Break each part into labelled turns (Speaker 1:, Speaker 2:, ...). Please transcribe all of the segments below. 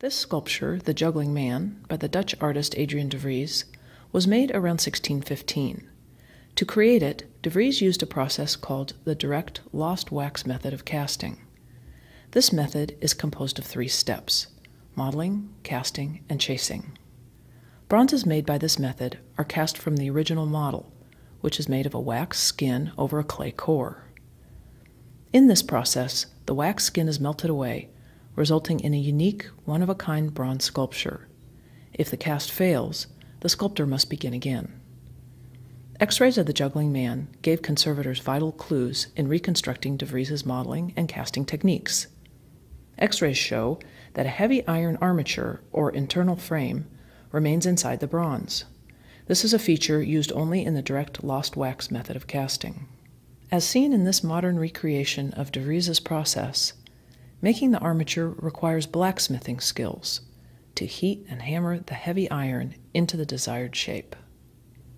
Speaker 1: This sculpture, The Juggling Man, by the Dutch artist Adriaen de Vries, was made around 1615. To create it, de Vries used a process called the direct lost wax method of casting. This method is composed of three steps modeling, casting, and chasing. Bronzes made by this method are cast from the original model, which is made of a wax skin over a clay core. In this process, the wax skin is melted away, resulting in a unique, one of a kind bronze sculpture. If the cast fails, the sculptor must begin again. X rays of the juggling man gave conservators vital clues in reconstructing de Vries's modeling and casting techniques. X rays show that a heavy iron armature, or internal frame, remains inside the bronze. This is a feature used only in the direct lost wax method of casting. As seen in this modern recreation of de Vries's process, making the armature requires blacksmithing skills to heat and hammer the heavy iron into the desired shape.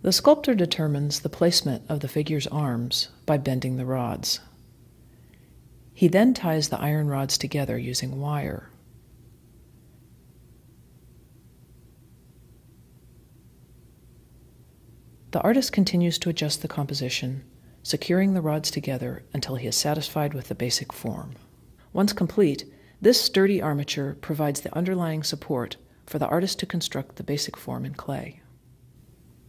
Speaker 1: The sculptor determines the placement of the figure's arms by bending the rods. He then ties the iron rods together using wire. The artist continues to adjust the composition, securing the rods together until he is satisfied with the basic form. Once complete, this sturdy armature provides the underlying support for the artist to construct the basic form in clay.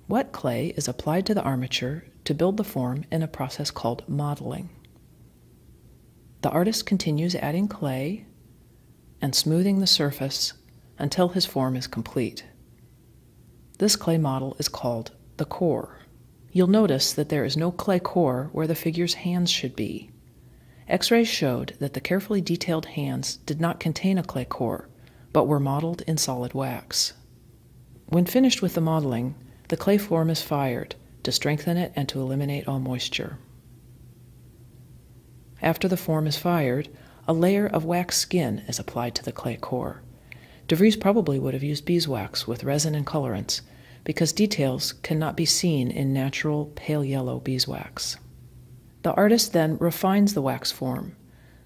Speaker 1: Wet clay is applied to the armature to build the form in a process called modeling. The artist continues adding clay and smoothing the surface until his form is complete. This clay model is called the core. You'll notice that there is no clay core where the figure's hands should be. X rays showed that the carefully detailed hands did not contain a clay core, but were modeled in solid wax. When finished with the modeling, the clay form is fired to strengthen it and to eliminate all moisture. After the form is fired, a layer of wax skin is applied to the clay core. De Vries probably would have used beeswax with resin and colorants because details cannot be seen in natural pale yellow beeswax. The artist then refines the wax form,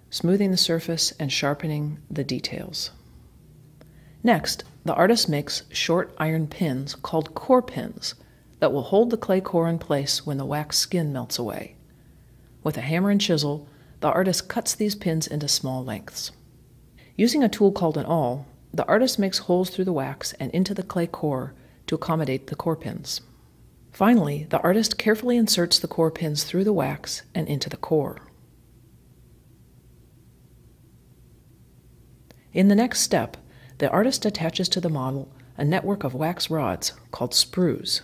Speaker 1: smoothing the surface and sharpening the details. Next, the artist makes short iron pins called core pins that will hold the clay core in place when the wax skin melts away. With a hammer and chisel, the artist cuts these pins into small lengths. Using a tool called an awl, the artist makes holes through the wax and into the clay core to accommodate the core pins. Finally, the artist carefully inserts the core pins through the wax and into the core. In the next step, the artist attaches to the model a network of wax rods called sprues.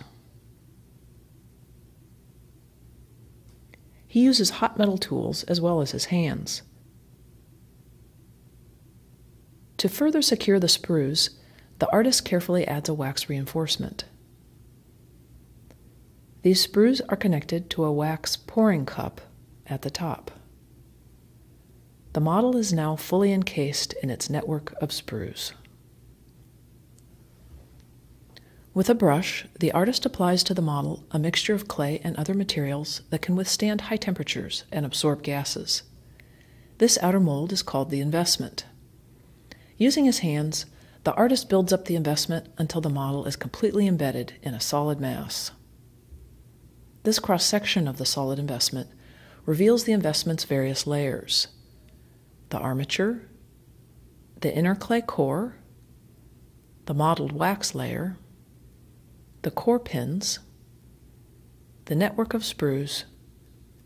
Speaker 1: He uses hot metal tools as well as his hands. To further secure the sprues, the artist carefully adds a wax reinforcement. These sprues are connected to a wax pouring cup at the top. The model is now fully encased in its network of sprues. With a brush, the artist applies to the model a mixture of clay and other materials that can withstand high temperatures and absorb gases. This outer mold is called the investment. Using his hands, the artist builds up the investment until the model is completely embedded in a solid mass. This cross section of the solid investment reveals the investment's various layers the armature, the inner clay core, the modeled wax layer, the core pins, the network of sprues,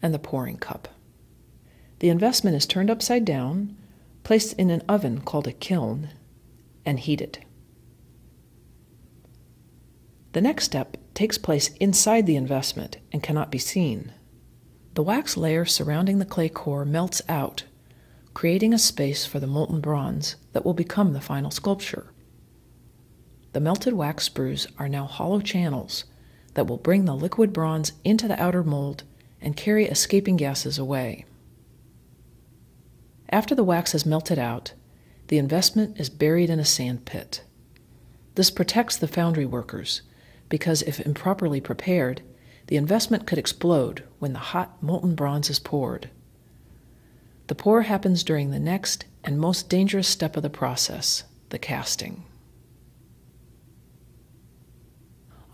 Speaker 1: and the pouring cup. The investment is turned upside down, placed in an oven called a kiln, and heated. The next step takes place inside the investment and cannot be seen. The wax layer surrounding the clay core melts out, creating a space for the molten bronze that will become the final sculpture. The melted wax sprues are now hollow channels that will bring the liquid bronze into the outer mold and carry escaping gases away. After the wax has melted out, the investment is buried in a sand pit. This protects the foundry workers because if improperly prepared, the investment could explode when the hot molten bronze is poured. The pour happens during the next and most dangerous step of the process the casting.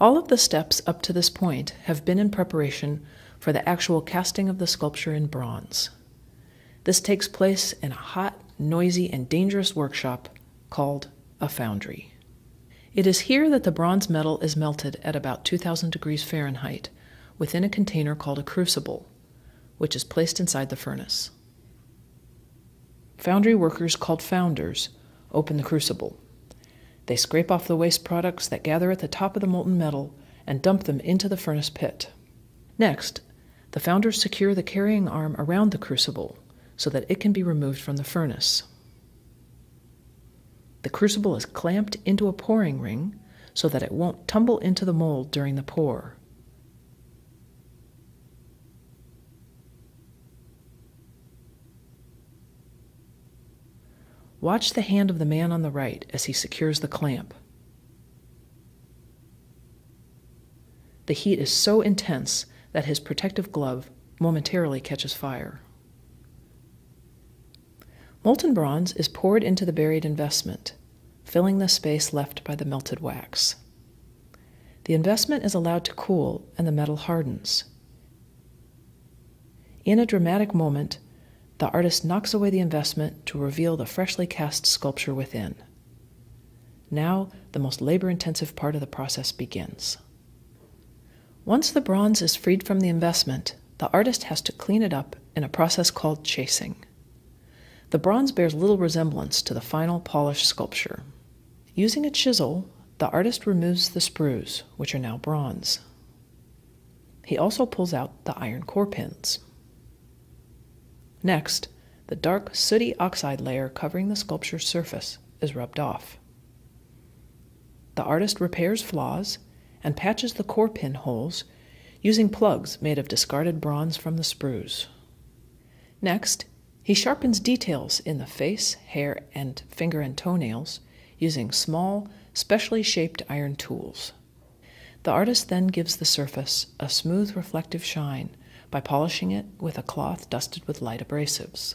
Speaker 1: All of the steps up to this point have been in preparation for the actual casting of the sculpture in bronze. This takes place in a hot, noisy, and dangerous workshop called a foundry. It is here that the bronze metal is melted at about 2000 degrees Fahrenheit within a container called a crucible, which is placed inside the furnace. Foundry workers, called founders, open the crucible. They scrape off the waste products that gather at the top of the molten metal and dump them into the furnace pit. Next, the founders secure the carrying arm around the crucible so that it can be removed from the furnace. The crucible is clamped into a pouring ring so that it won't tumble into the mold during the pour. Watch the hand of the man on the right as he secures the clamp. The heat is so intense that his protective glove momentarily catches fire. Molten bronze is poured into the buried investment, filling the space left by the melted wax. The investment is allowed to cool and the metal hardens. In a dramatic moment, the artist knocks away the investment to reveal the freshly cast sculpture within. Now, the most labor intensive part of the process begins. Once the bronze is freed from the investment, the artist has to clean it up in a process called chasing. The bronze bears little resemblance to the final polished sculpture. Using a chisel, the artist removes the sprues, which are now bronze. He also pulls out the iron core pins. Next, the dark, sooty oxide layer covering the sculpture's surface is rubbed off. The artist repairs flaws and patches the core pin holes using plugs made of discarded bronze from the sprues. Next, he sharpens details in the face, hair, and finger and toenails using small, specially shaped iron tools. The artist then gives the surface a smooth reflective shine by polishing it with a cloth dusted with light abrasives.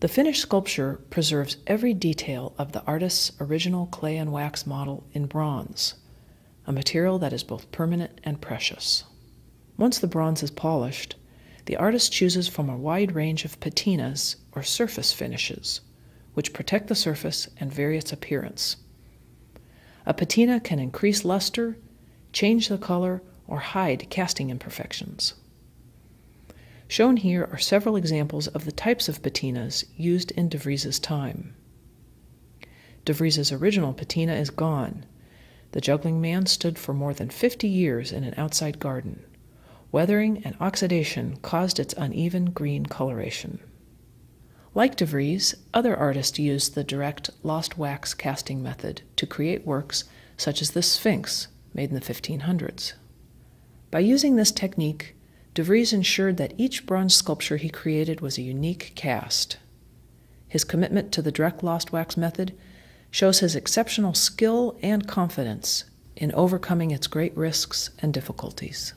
Speaker 1: The finished sculpture preserves every detail of the artist's original clay and wax model in bronze, a material that is both permanent and precious. Once the bronze is polished, the artist chooses from a wide range of patinas or surface finishes, which protect the surface and vary its appearance. A patina can increase luster, change the color, or hide casting imperfections. Shown here are several examples of the types of patinas used in De Vries's time. De Vries's original patina is gone. The juggling man stood for more than 50 years in an outside garden. Weathering and oxidation caused its uneven green coloration. Like De Vries, other artists used the direct lost wax casting method to create works such as the Sphinx, made in the 1500s. By using this technique, De Vries ensured that each bronze sculpture he created was a unique cast. His commitment to the direct lost wax method shows his exceptional skill and confidence in overcoming its great risks and difficulties.